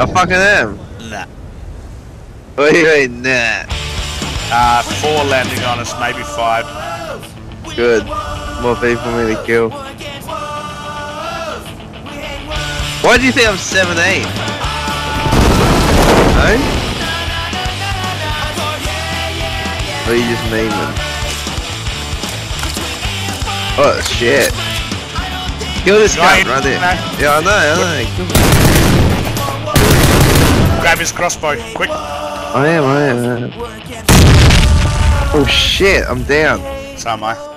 I fucking am. Nah. What do you mean, nah? Uh, four landing on us, maybe five. Good. More people for me to kill. Why do you think I'm 17? No? Or are you just memeing? Oh shit. Kill this guy Guy right there. Yeah, I know, I know. His crossbow, quick. I am, I am, I am. Oh shit, I'm down. So am I.